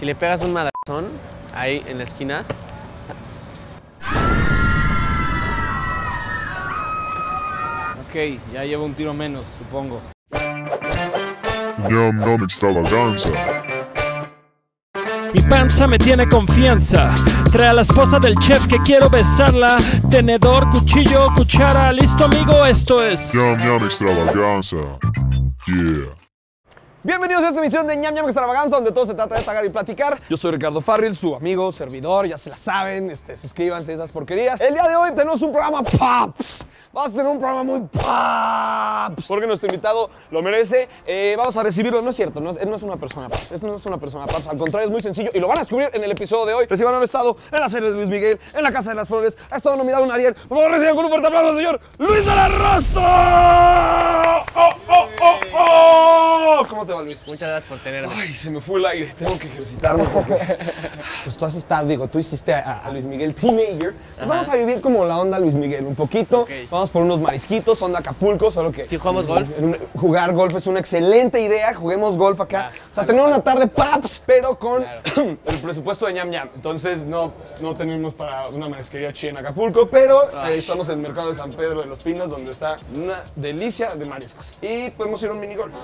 Si le pegas un madrazón ahí en la esquina, Ok, ya llevo un tiro menos, supongo. Extravaganza. Mi panza me tiene confianza. Trae a la esposa del chef que quiero besarla. Tenedor, cuchillo, cuchara. Listo, amigo, esto es. Ñam Ñam Extravaganza. Yeah. Bienvenidos a esta emisión de ñam ñam extravaganza donde todo se trata de tagar y platicar. Yo soy Ricardo Farril, su amigo, servidor, ya se la saben, este, suscríbanse a esas porquerías. El día de hoy tenemos un programa PAPS. Vamos a tener un programa muy PAPS. Porque nuestro invitado lo merece. Eh, vamos a recibirlo, no es cierto, no es, no es una persona PAPS. Esto no es una persona PAPS, al contrario es muy sencillo y lo van a descubrir en el episodio de hoy. Reciban haber estado en la serie de Luis Miguel, en la Casa de las Flores, ha estado nominado un Ariel. Por favor, reciban con un fuerte aplauso, señor Luis de la Rosa. ¡Oh, oh, oh, oh! ¿Cómo te va, Luis? muchas gracias por tenerme. Ay, se me fue el aire, tengo que ejercitarme. pues tú has estado, digo, tú hiciste a, a Luis Miguel Teenager. Pues vamos a vivir como la onda Luis Miguel, un poquito. Ok. Vamos por unos marisquitos, onda Acapulco, solo que. ¿Sí jugamos golf? jugar golf es una excelente idea, juguemos golf acá. Ah, o sea, tener una tarde paps, pero con Claro. el presupuesto de ñam ñam. Entonces no, no tenemos para una marisquería chida en Acapulco, pero Ay. estamos en el mercado de San Pedro de los Pinos, donde está una delicia de mariscos. Y podemos ir a un minigolf.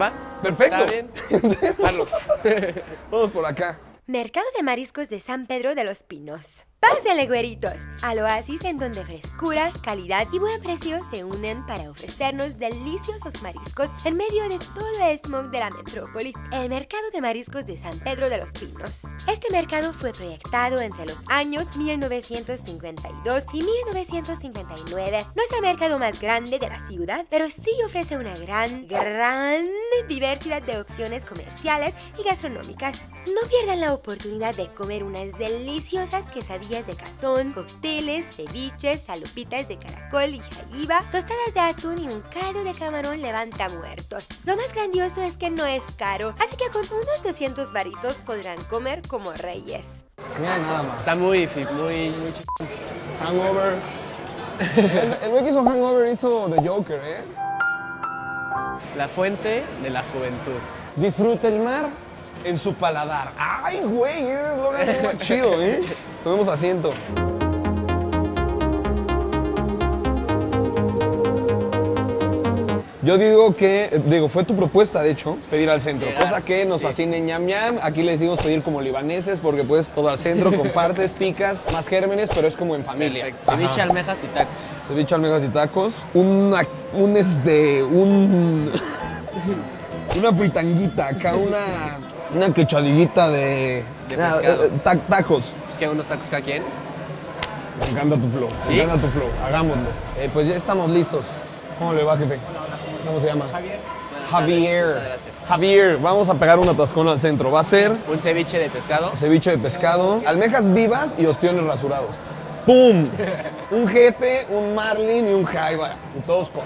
¿Va? Perfecto. ¿Está bien? Vamos por acá. Mercado de Mariscos de San Pedro de los Pinos. Pásenle, güeritos, al oasis en donde frescura, calidad y buen precio se unen para ofrecernos deliciosos mariscos en medio de todo el smog de la metrópoli. El Mercado de Mariscos de San Pedro de los Pinos. Este mercado fue proyectado entre los años 1952 y 1959. No es el mercado más grande de la ciudad, pero sí ofrece una gran, gran diversidad de opciones comerciales y gastronómicas. No pierdan la oportunidad de comer unas deliciosas quesadillas de cazón, cócteles, ceviches, chalupitas de caracol y jaguiba, tostadas de atún y un caldo de camarón levanta muertos. Lo más grandioso es que no es caro, así que con unos 200 varitos podrán comer como reyes. Mira nada más. Está muy, muy, muy ch... Hangover. El, el güey que hizo Hangover hizo The Joker, ¿eh? La fuente de la juventud. Disfruta el mar en su paladar. ¡Ay, güey! Es lo más chido, ¿eh? Tomemos asiento. Yo digo que, digo, fue tu propuesta, de hecho, pedir al centro. Llegar, Cosa que nos sí. fascina en ñam ñam. Aquí le decimos pedir como libaneses, porque pues todo al centro, compartes, picas, más gérmenes, pero es como en familia. Ceviche, almejas y tacos. Ceviche, almejas y tacos. Una, un este, un... Una fritanguita, acá una... Una quechadillita de... De nada, pescado. eh, ta- tacos. Pues que unos tacos cada quien. Me encanta tu flow, ¿Sí? me encanta tu flow. Hagámoslo. Eh, pues ya estamos listos. ¿Cómo le va, jefe? ¿Cómo se llama? Javier. Javier. Muchas gracias. Javier, vamos a pegar un atascón al centro. Va a ser Un ceviche de pescado. ceviche de pescado, almejas vivas y ostiones rasurados. ¡Pum! Un jefe, un marlin y un jaiba. Y todos con...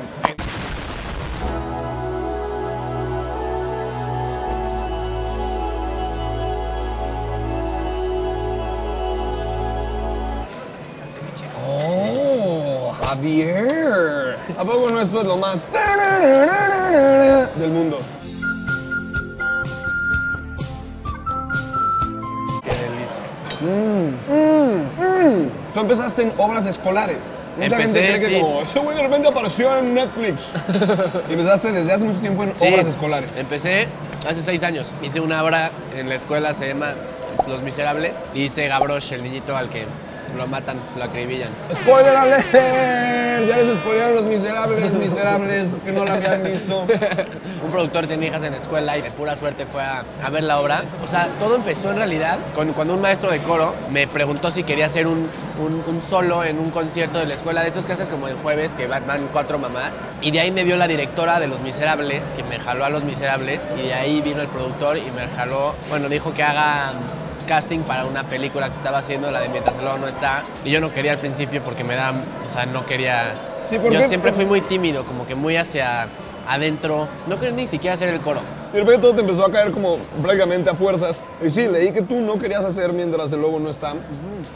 ¡Javier! ¿A poco no esto es lo más del mundo? Qué delicia. Tú empezaste en obras escolares. Mucha Empecé, gente cree que sí. como, ese güey de repente apareció en Netflix. y empezaste desde hace mucho tiempo en Sí. obras escolares. Empecé hace seis años. Hice una obra en la escuela, se llama Los Miserables. Y hice Gavroche, el niñito al que lo matan, lo acribillan. ¡Spoiler alert! Ya les spoilearon los miserables, miserables que no la habían visto. Un productor tenía hijas en la escuela y de pura suerte fue a, a ver la obra. O sea, todo empezó en realidad con, cuando un maestro de coro me preguntó si quería hacer un, un- un solo en un concierto de la escuela, de esos que haces como en jueves, que van cuatro mamás. Y de ahí me vio la directora de Los Miserables, que me jaló a Los Miserables. Y de ahí vino el productor y me jaló, bueno, dijo que haga casting para una película que estaba haciendo, la de Mientras el lobo no está. Y yo no quería al principio porque me da, o sea, no quería... Sí, ¿por yo siempre fui muy tímido, como que muy hacia adentro. No quería ni siquiera hacer el coro. Y de repente todo te empezó a caer como prácticamente a fuerzas. Y sí, leí que tú no querías hacer mientras el lobo no está.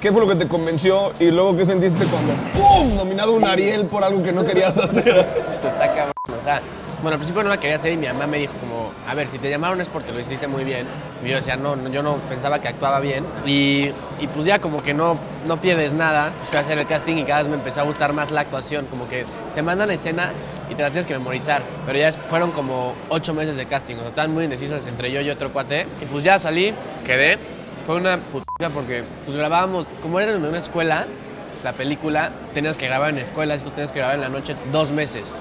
¿Qué fue lo que te convenció? Y luego, ¿qué sentiste cuando, ¡pum! Nominado un Ariel por algo que no querías hacer. Está cabrón. O sea, Bueno, al principio no la quería hacer y mi mamá me dijo como, a ver, si te llamaron es porque lo hiciste muy bien. Y yo decía, no, no, yo no pensaba que actuaba bien. Y, y pues ya como que no, no pierdes nada. Pues fui a hacer el casting y cada vez me empezó a gustar más la actuación. Como que te mandan escenas y te las tienes que memorizar. Pero ya fueron como ocho meses de casting. O sea, estaban muy indecisos entre yo y otro cuate. Y pues ya salí, quedé. Fue una puta porque pues grabábamos, como era en una escuela, la película, tenías que grabar en escuelas y tú tenías que grabar en la noche dos meses.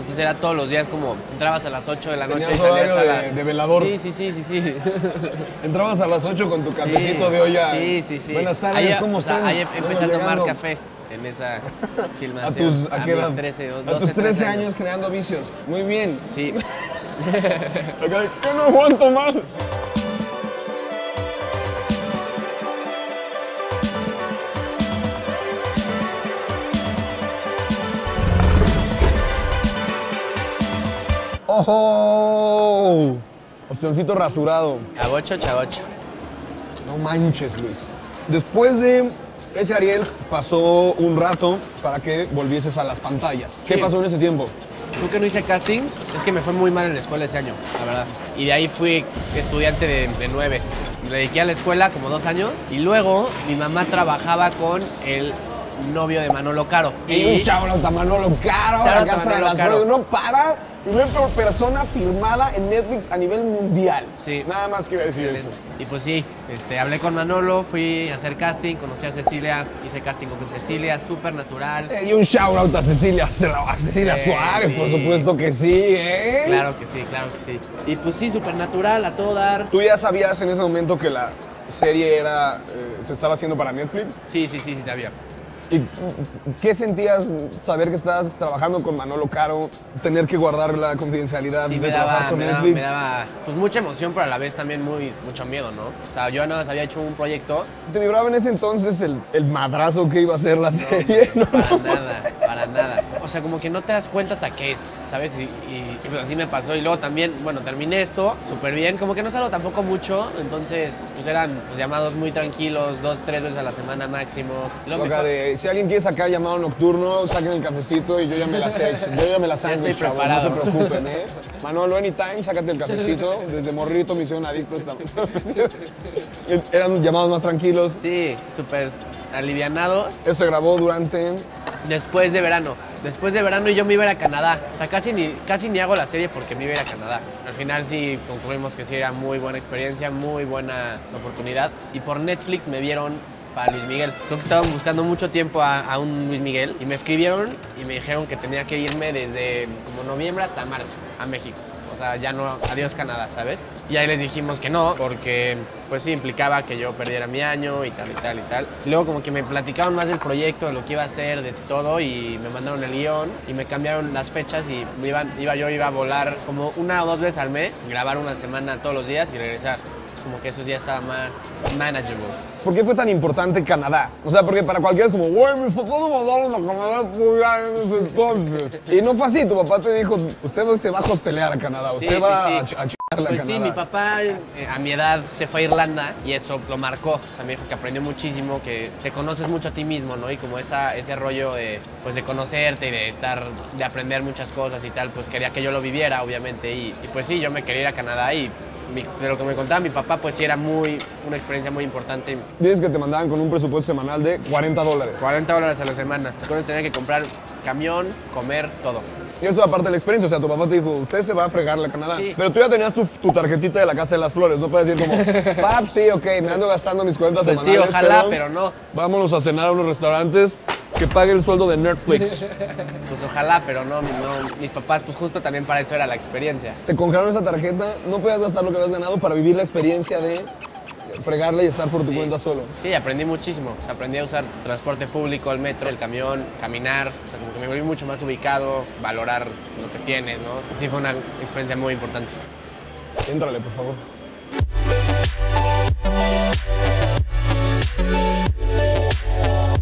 Entonces era todos los días como entrabas a las 8 de la noche y Tenías salías a horario de- las... de velador. Sí, sí, sí, sí, sí. Entrabas a las 8 con tu cafecito de olla. Sí, sí, sí. Buenas tardes, Ahí, ¿cómo o sea, están? ahí em- empecé a tomar café en esa A filmación. tus, ¿a qué mis edad? 13, o a 12, tus 13 13 años creando vicios. Muy bien. Sí. ¿Qué no aguanto más? ¡Ojo! Opcioncito rasurado. Chavocho, chavocho. No manches, Luis. Después de ese Ariel, pasó un rato para que volvieses a las pantallas. ¿Qué Sí. pasó en ese tiempo? Que no hice castings, es que me fue muy mal en la escuela ese año, la verdad. Y de ahí fui estudiante de, de nueves. Me dediqué a la escuela como dos años y luego mi mamá trabajaba con el novio de Manolo Caro. Y un shout a Manolo Caro, la casa de Manolo las Caro. No para. Primera persona firmada en Netflix a nivel mundial. Sí. Nada más quiero decir eso. Y pues sí, este, hablé con Manolo, fui a hacer casting, conocí a Cecilia, hice casting con Cecilia, súper natural. Eh, Y un shout out a Cecilia, a Cecilia Eh, Suárez, por supuesto que sí, ¿eh? Claro que sí, claro que sí. Y pues sí, súper natural, a todo dar. ¿Tú ya sabías en ese momento que la serie era, eh, se estaba haciendo para Netflix? Sí, sí, sí, sí, sabía. ¿Y qué sentías saber que estabas trabajando con Manolo Caro, tener que guardar la confidencialidad Sí, de me trabajar daba, con me daba, Netflix? me daba, pues mucha emoción, pero a la vez también muy, mucho miedo, ¿no? O sea, yo nada más había hecho un proyecto, ¿Te vibraba en ese entonces el, el madrazo que iba a ser la serie? ¿no? para nada, nada. O sea, como que no te das cuenta hasta qué es, ¿sabes? Y, y- y pues así me pasó. Y luego también, bueno, terminé esto súper bien. Como que no salgo tampoco mucho, entonces pues eran pues, llamados muy tranquilos, dos, tres veces a la semana máximo. Luego me Acá fue- de, si alguien quiere sacar llamado nocturno, saquen el cafecito y yo ya me la sé. Yo ya me la sándwich, chavos, no se preocupen, ¿eh? Manolo, anytime, sácate el cafecito. Desde morrito me hicieron adicto esta... Eran llamados más tranquilos. Sí, súper alivianados. Eso se grabó durante... Después de verano. Después de verano yo me iba a ir a Canadá. O sea, casi ni, casi ni hago la serie porque me iba a ir a Canadá. Al final sí concluimos que sí era muy buena experiencia, muy buena oportunidad. Y por Netflix me vieron para Luis Miguel. Creo que estaban buscando mucho tiempo a, a un Luis Miguel y me escribieron y me dijeron que tenía que irme desde como noviembre hasta marzo a México. Sea, ya no, adiós Canadá, ¿sabes? Y ahí les dijimos que no, porque pues sí implicaba que yo perdiera mi año y tal y tal y tal. Luego como que me platicaron más del proyecto, de lo que iba a hacer, de todo y me mandaron el guion y me cambiaron las fechas y me iban, iba, yo iba a volar como una o dos veces al mes, grabar una semana todos los días y regresar. Como que eso ya estaba más manageable. ¿Por qué fue tan importante Canadá? O sea, porque para cualquiera es como, güey, mis papás me mandaron a Canadá muy en ese entonces. Y no fue así, tu papá te dijo, usted se va a hostelear a Canadá, Sí, usted sí, va sí. a, ch- a Pues sí, Canadá. mi papá eh, a mi edad se fue a Irlanda y eso lo marcó. O sea, me dijo que aprendió muchísimo, que te conoces mucho a ti mismo, ¿no? Y como esa, ese rollo de, pues, de conocerte y de estar, de aprender muchas cosas y tal, pues quería que yo lo viviera, obviamente. Y, y pues sí, yo me quería ir a Canadá y mi- de lo que me contaba mi papá, pues sí era muy, una experiencia muy importante. Dices que te mandaban con un presupuesto semanal de 40 dólares. 40 dólares a la semana. Entonces tenía que comprar camión, comer, todo. Y esto aparte de la experiencia, o sea, tu papá te dijo, usted se va a fregarle a Canadá. Sí. Pero tú ya tenías tu, tu tarjetita de la Casa de las Flores, no puedes decir como, pap, sí, ok, me ando gastando mis cuentas Pues sí, semanales, ojalá, pero no. Vámonos a cenar a unos restaurantes que pague el sueldo de Netflix. Pues ojalá, pero no, no, mis papás, pues justo también para eso era la experiencia. te congelaron esa tarjeta, no podías gastar lo que habías ganado para vivir la experiencia de fregarle y estar por tu Sí. cuenta solo. Sí, aprendí muchísimo. O sea, aprendí a usar transporte público, el metro, el camión, caminar. O sea, como que me volví mucho más ubicado, valorar lo que tienes, ¿no? Sí, fue una experiencia muy importante. Éntrale, por favor.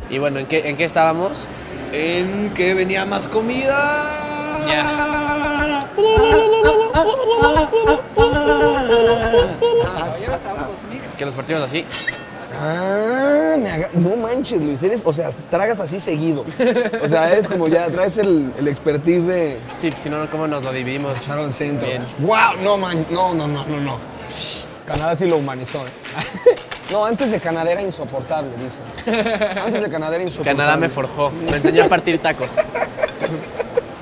Y bueno, ¿en qué, en qué estábamos? En que venía más comida. Ya. Es que los partimos así. Ah, me aga- no manches, Luis, eres, o sea, tragas así seguido. O sea, eres como ya, traes el, el expertise de Sí, si no, ¿cómo nos lo dividimos? Centro. Bien. Wow, no, man, no, no, no, no, no. Canadá sí lo humanizó. ¿eh? No, antes de Canadá era insoportable, dice. Antes de Canadá era insoportable. Canadá me forjó, me enseñó a partir tacos.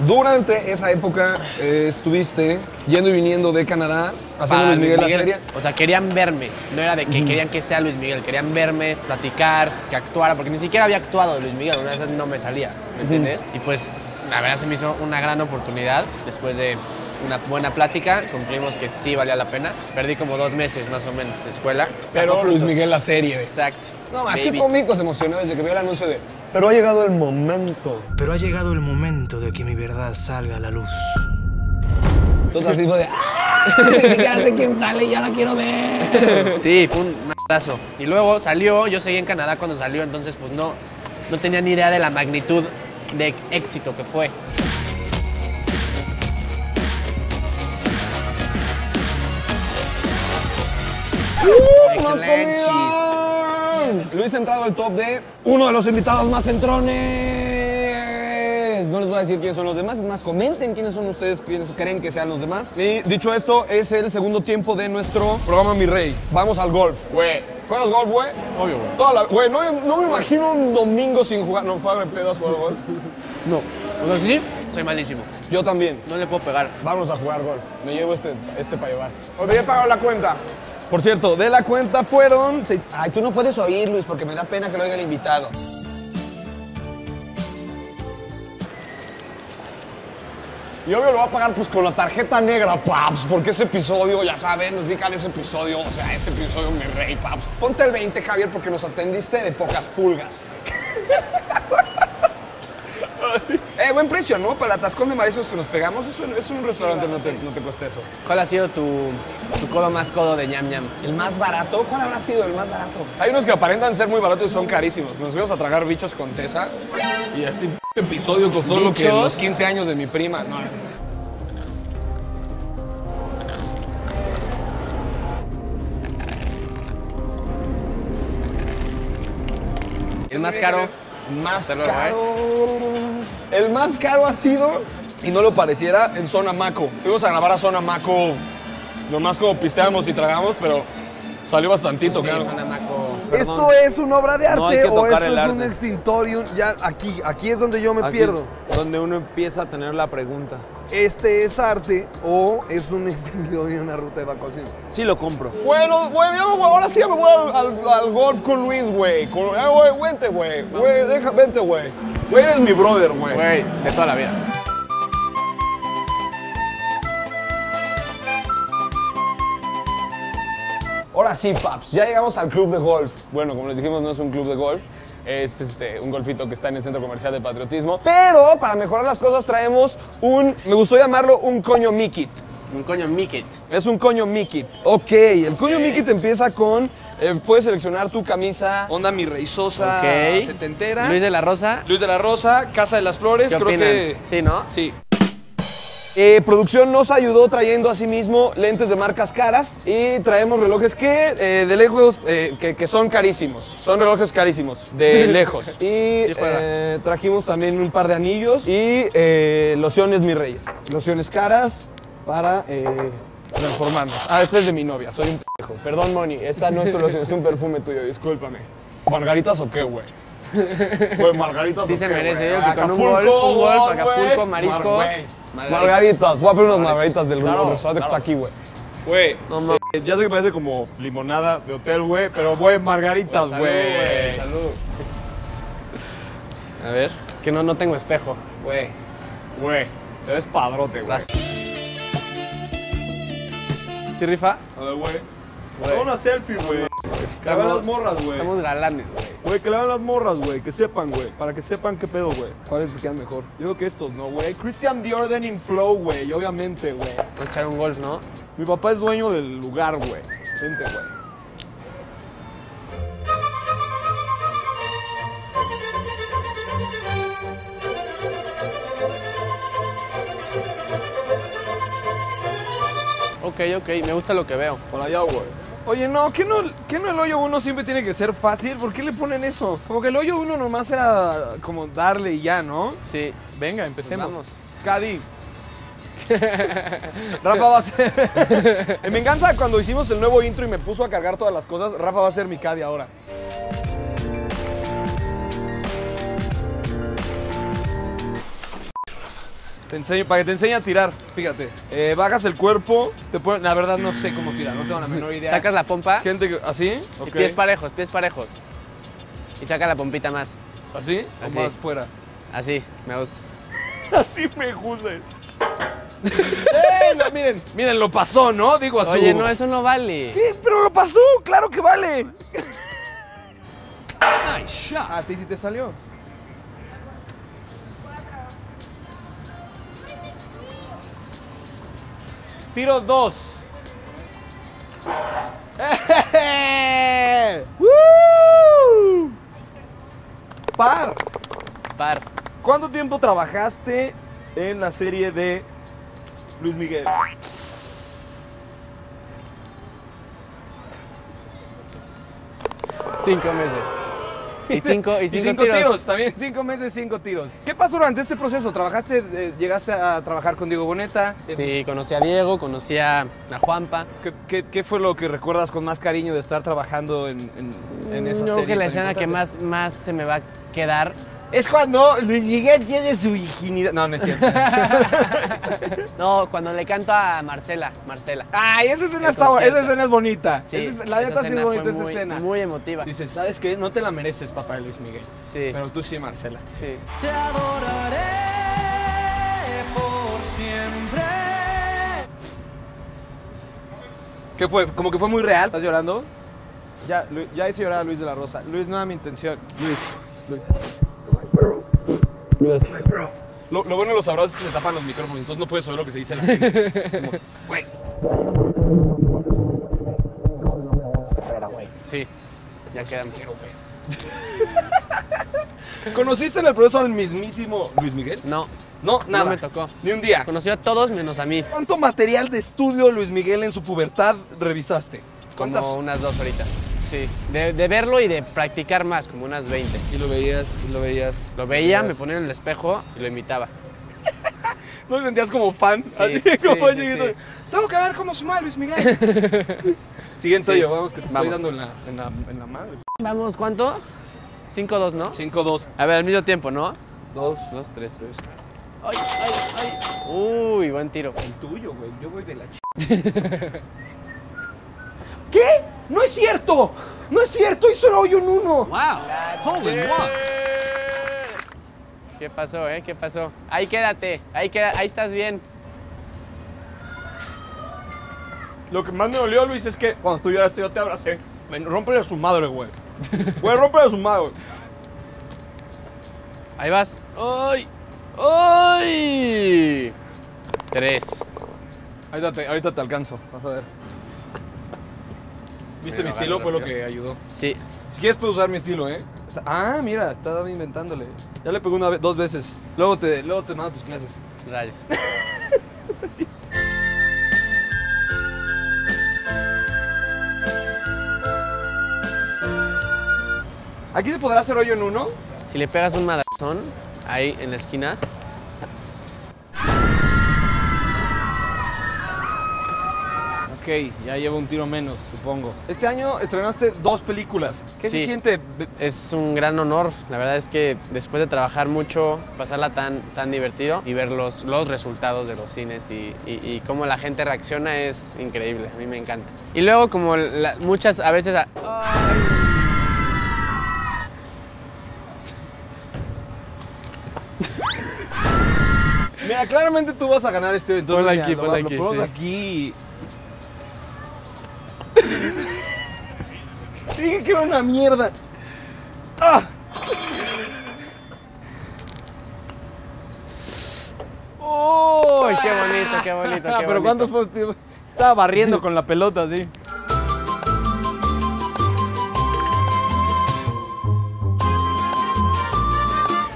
Durante esa época eh, estuviste yendo y viniendo de Canadá haciendo Para Luis Miguel, la serie. O sea, querían verme. No era de que querían que sea Luis Miguel, querían verme, platicar, que actuara, porque ni siquiera había actuado de Luis Miguel, una vez no me salía, ¿me entiendes? Y pues, la verdad se me hizo una gran oportunidad después de una buena plática, concluimos que sí valía la pena. Perdí como dos meses más o menos de escuela. Pero Luis. Miguel la serie. Exacto. No, es que cómico se emocionó desde que vio el anuncio de Pero ha llegado el momento. Pero ha llegado el momento de que mi verdad salga a la luz. Entonces así fue de ¡Ah! Ni siquiera sé quién sale y ya la quiero ver. Sí, fue un madrazo. Y luego salió, yo seguí en Canadá cuando salió, entonces pues no, no tenía ni idea de la magnitud de éxito que fue. Excelente. Luis ha entrado al top de uno de los invitados más centrones. No les voy a decir quiénes son los demás, es más, comenten quiénes son ustedes, quiénes creen que sean los demás. Y dicho esto, es el segundo tiempo de nuestro programa Mi Rey. Vamos al golf. Güey, ¿juegas golf, güey? Obvio, güey. Toda la- Güey, no, no me imagino un domingo sin jugar. No, fue a pedo, ¿has jugado golf? No. O sea, sí, soy malísimo. Yo también. No le puedo pegar. Vamos a jugar golf. Me llevo este, este para llevar. Olvidé pagar la cuenta. Por cierto, de la cuenta fueron. Ay, tú no puedes oír, Luis, porque me da pena que lo oiga el invitado. Y obvio lo va a pagar pues con la tarjeta negra, paps, porque ese episodio, ya saben, nos ubican ese episodio, o sea, ese episodio me rey, paps. Ponte el 20, Javier, porque nos atendiste de pocas pulgas. eh, buen precio, ¿no? Para el atascón de mariscos que nos pegamos, es un, es un restaurante, no te, no te cuesta eso. ¿Cuál ha sido tu, tu codo más codo de ñam ñam? ¿El más barato? ¿Cuál habrá sido el más barato? Hay unos que aparentan ser muy baratos y son carísimos. Nos fuimos a tragar bichos con Tessa y así episodio costó lo que los 15 años de mi prima. No, El más caro. Más caro. El más caro ha sido, y no lo pareciera, en Zona Maco. Fuimos a grabar a Zona Maco, nomás como pisteamos y tragamos, pero salió bastantito, Sí, claro. ¿Esto es una obra de arte o esto es un extintorium? Ya aquí, aquí es donde yo me Aquí pierdo. Donde uno empieza a tener la pregunta. ¿Este es arte o es un extintorio una ruta de evacuación? Sí lo compro. Bueno, güey, ahora sí me voy al, al- al golf con Luis, güey. Vente, güey. Güey, deja, vente, güey. Güey, eres mi brother, güey. Güey, de toda la vida. Ahora sí, paps, ya llegamos al club de golf. Bueno, como les dijimos, no es un club de golf. Es este, un golfito que está en el Centro Comercial de Patriotismo. Pero para mejorar las cosas traemos un, me gustó llamarlo un coño Mikit. Un coño Mickey. Es un coño Mikit. Ok, el coño Mikit empieza con, eh, puedes seleccionar tu camisa, onda mi reizosa, Ok. setentera. Luis de la Rosa. Luis de la Rosa, Casa de las Flores, ¿Qué creo opinan? que... Sí, ¿no? Sí. Eh, producción nos ayudó trayendo a sí mismo lentes de marcas caras y traemos relojes que eh, de lejos, eh, que, que son carísimos. Son relojes carísimos, de lejos. Y Sí, trajimos también un par de anillos y lociones mi reyes. Lociones caras para transformarnos. Ah, este es de mi novia, soy un pendejo. Perdón, Moni, esta no es tu loción, es un perfume tuyo, discúlpame. ¿Margaritas o qué, güey? Güey, margaritas Sí o se qué, merece, güey? yo que con un Acapulco, golf, un golf, golf, Acapulco, güey. mariscos, Mar- margaritas. Voy a pedir unas margaritas del Claro, restaurante que está claro. aquí, güey. Güey, No mames. eh, ya sé que parece como limonada de hotel, güey, pero güey, margaritas, Salud, güey. Salud. A ver, es que no, no tengo espejo. Güey, güey, eres padrote, güey. ¿Sí rifa? A ver, güey. Güey. Una selfie, güey. Que la vean las morras, güey. Estamos galanes, güey. Güey, que la vean las morras, güey. Que sepan, güey. Para que sepan qué pedo, güey. ¿Cuáles te quedan mejor? Yo creo que estos, ¿no, güey? Christian Dior in Flow, güey. Obviamente, güey. Vamos a echar un golf, ¿no? Mi papá es dueño del lugar, güey. Vente, güey. Ok, ok, me gusta lo que veo. Para allá, güey. Oye, no, ¿qué no, qué no el hoyo uno siempre tiene que ser fácil? ¿Por qué le ponen eso? Como que el hoyo uno nomás era como darle y ya, ¿no? Sí. Venga, empecemos. Vamos. Cadi. Rafa va a ser. en venganza, cuando hicimos el nuevo intro y me puso a cargar todas las cosas, Rafa va a ser mi Cadi ahora. Te enseño, para que te enseñe a tirar, fíjate. Eh, bajas el cuerpo, te pones, la verdad no sé cómo tirar, no tengo la menor idea. Sacas la pompa Gente que- ¿Así? y Ok. pies parejos, pies parejos. Y saca la pompita más. ¿Así? Así. ¿O más fuera? Así, me gusta. Así me gusta. ¡Eh! no, miren, miren, lo pasó, ¿no? Digo así. Oye, no, eso no vale. ¿Qué? Pero lo pasó, claro que vale. A ti sí te salió. Tiro dos. ¡Eh! ¡Woo! Par. Par. ¿Cuánto tiempo trabajaste en la serie de Luis Miguel? Cinco meses. Y cinco, y cinco, tiros. También cinco meses, cinco tiros. ¿Qué pasó durante este proceso? ¿Trabajaste, eh, llegaste a trabajar con Diego Boneta? Sí, conocí a Diego, conocí a, Juanpa. ¿Qué, qué, qué fue lo que recuerdas con más cariño de estar trabajando en, en, en esa Yo creo serie que la escena que importante? más, más se me va a quedar Es cuando Luis Miguel tiene su virginidad. No, no es cierto. No, cuando le canto a Marcela, Marcela. Ay, esa escena, está, esa escena es bonita. Sí, Esa es- la neta sí es escena bonita fue esa muy, escena. Muy emotiva. Dices, ¿sabes qué? No te la mereces, papá de Luis Miguel. Sí, Pero tú sí, Marcela. sí. Te adoraré por siempre. ¿Qué fue? ¿Como que fue muy real? ¿Estás llorando? Ya, ya hice llorar a Luis de la Rosa. Luis, no era mi intención. Luis, Luis. Lo, lo bueno de los abrazos es que se tapan los micrófonos, entonces no puedes oír lo que se dice en la gente. Es como, güey. Sí, ya quedamos. ¿Conociste en el proceso al mismísimo Luis Miguel? No, No, nada. no me tocó. Ni un día. Conoció a todos menos a mí. ¿Cuánto material de estudio Luis Miguel en su pubertad revisaste? ¿Cuántas? Como unas dos horitas. Sí, de, de verlo y de practicar más, como unas 20. Y lo veías, y lo veías. Lo veía, veías. me ponía en el espejo y lo imitaba. ¿No te sentías como fan? Sí, Así sí, como sí. Tengo que ver cómo suma Luis Miguel. Siguiente Sí. yo, vamos que te estoy Vamos. dando en la, en la, en la madre. Vamos, ¿cuánto? 5-2, ¿no? 5-2. A ver, al mismo tiempo, ¿no? Dos. Dos, tres. Ay, ay, ay. Uy, buen tiro. El tuyo, güey. Yo voy de la ch... ¿Qué? ¡No es cierto! ¡No es cierto! ¡Hizo el hoyo en uno! ¿Qué pasó, eh? ¿Qué pasó? Ahí quédate, ahí, queda, ahí estás bien. Lo que más me dolió, Luis, es que cuando tú lloraste, yo te abracé. Ven, Rómpele a su madre, güey. Güey, rómpele a su madre, güey. Ahí vas. ¡Ay! ¡Ay! Tres. Ahorita te, ahorita te alcanzo. Vas a ver. ¿Viste mi estilo? Fue lo que ayudó. Sí. Si quieres puedes usar mi estilo, ¿eh? Está- Ah, mira, estaba inventándole. Ya le pegó una vez, dos veces. Luego te, luego te mando tus clases. Rayos. ¿Aquí se podrá hacer hoyo en uno? Si le pegas un madrazón ahí en la esquina, Ok, ya llevo un tiro menos, supongo. Este año estrenaste dos películas. ¿Qué se Sí. siente? es un gran honor. La verdad es que después de trabajar mucho, pasarla tan, tan divertido y ver los, los resultados de los cines y, y- y cómo la gente reacciona es increíble. A mí me encanta. Y luego como la- muchas, a veces... a- Mira, claramente tú vas a ganar este evento. Ponla aquí, ponla aquí, sí. Dije que era una mierda. ¡Ah! ¡Uy, qué bonito, qué bonito, qué Ah, pero bonito! ¿cuántos positivos? Estaba barriendo con la pelota, así.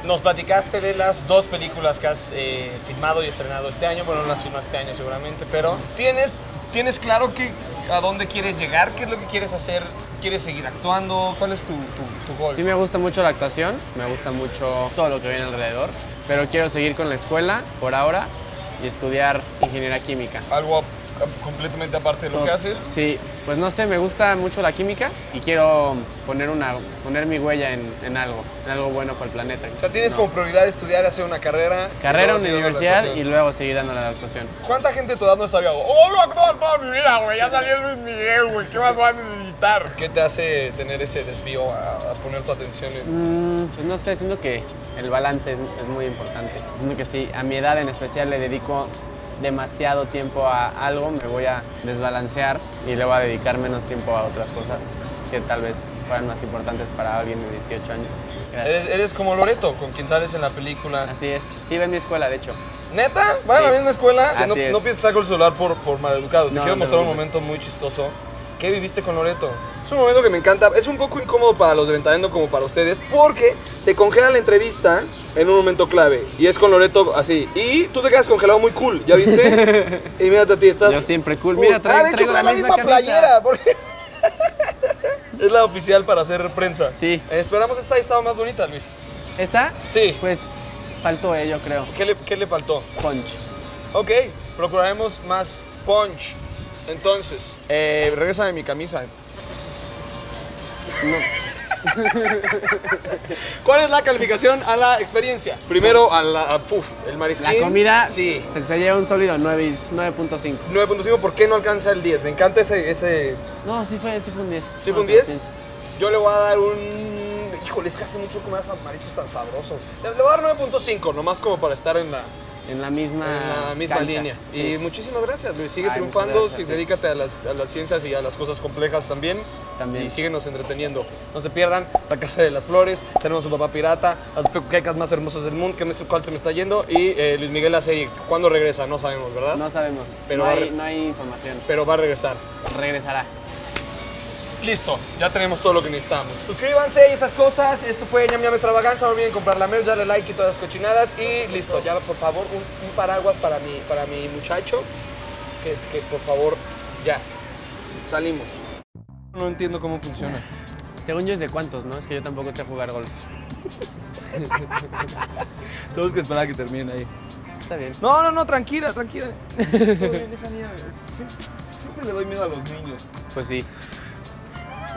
Nos platicaste de las dos películas que has eh, filmado y estrenado este año. Bueno, no las filmaste este año seguramente, pero ¿tienes, tienes claro que a dónde quieres llegar? ¿Qué es lo que quieres hacer? ¿Quieres seguir actuando? ¿Cuál es tu, tu, tu gol? Sí me gusta mucho la actuación, me gusta mucho todo lo que viene alrededor, pero quiero seguir con la escuela por ahora y estudiar ingeniería química. Algo completamente aparte de lo que haces. Sí, pues no sé, me gusta mucho la química y quiero poner, una, poner mi huella en, en algo, en algo bueno para el planeta. O sea, tienes No. como prioridad estudiar, hacer una carrera. Carrera, dando la universidad y luego seguir dándole la actuación. ¿Cuánta gente de tu edad no sabía? Oh, lo actuar toda mi vida, güey. Ya salió Luis Miguel, güey. ¿Qué más va a necesitar? ¿Qué te hace tener ese desvío a, a poner tu atención en...? Mm, pues no sé, siento que el balance es, es muy importante. Siento que si a mi edad en especial le dedico demasiado tiempo a algo, me voy a desbalancear y le voy a dedicar menos tiempo a otras cosas que tal vez fueran más importantes para alguien de 18 años. Gracias. Eres, eres como Loreto, con quien sales en la película. Así es. Sí, ve en mi escuela, de hecho. ¿Neta? ¿Van a la Sí. misma escuela? Así no, es. no pienses que saco el celular por, por maleducado. Te No, quiero no te mostrar un momento muy chistoso. ¿Qué viviste con Loreto? Es un momento que me encanta. Es un poco incómodo para los de Ventaneando como para ustedes porque se congela la entrevista en un momento clave. Y es con Loreto así. Y tú te quedas congelado muy cool, ¿ya viste? y mírate a ti, estás... Yo siempre cool. Mira, traigo- ah, de hecho, trae la la misma camisa. playera. porque- es la oficial para hacer prensa. Sí. Eh, esperamos esta estaba más bonita, Luis. ¿Esta? Sí. Pues faltó ello, creo. ¿Qué le, qué le faltó? Punch. Ok, procuraremos más punch. Entonces, eh, regrésame mi camisa. ¿Cuál es la calificación a la experiencia? Primero a la, a, el marisquín. La comida Sí. se, se lleva un sólido 9 y 9.5. 9.5, ¿por qué no alcanza el 10? Me encanta ese... ese... No, sí fue, sí fue un 10. ¿Sí fue un Ahorita 10? pienso. Yo le voy a dar un... Híjole, es que hace mucho que me das mariscos tan sabroso. Le, le voy a dar 9.5, nomás como para estar en la, En la misma, en la misma cancha. línea. Sí. Y muchísimas gracias, Luis. Sigue Ay, triunfando, gracias sí, dedícate a las, a las ciencias y a las cosas complejas también. También. Y síguenos entreteniendo. No se pierdan La Casa de las Flores, tenemos un papá pirata, las pequecas más hermosas del mundo, que me, cuál se me está yendo, y eh, Luis Miguel serie. ¿Cuándo regresa? No sabemos, ¿verdad? No sabemos. Pero no, hay, no hay información. Pero va a regresar. Regresará. Listo, ya tenemos todo lo que necesitamos. Suscríbanse y esas cosas. Esto fue ñam ñam extravaganza. No olviden comprar la merch, darle like y todas las cochinadas. Y listo, ya por favor, un, un paraguas para mi, para mi muchacho. Que, que por favor, ya. Salimos. No entiendo cómo funciona. Según yo es de cuántos, ¿no? Es que yo tampoco sé jugar golf. Tenemos que esperar a que termine ahí. Está bien. No, no, no, tranquila, tranquila. Todo bien, esa niña. Siempre, siempre le doy miedo a los niños. Pues sí.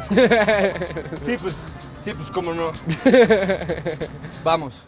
Sí, pues, sí, pues cómo no. Vamos.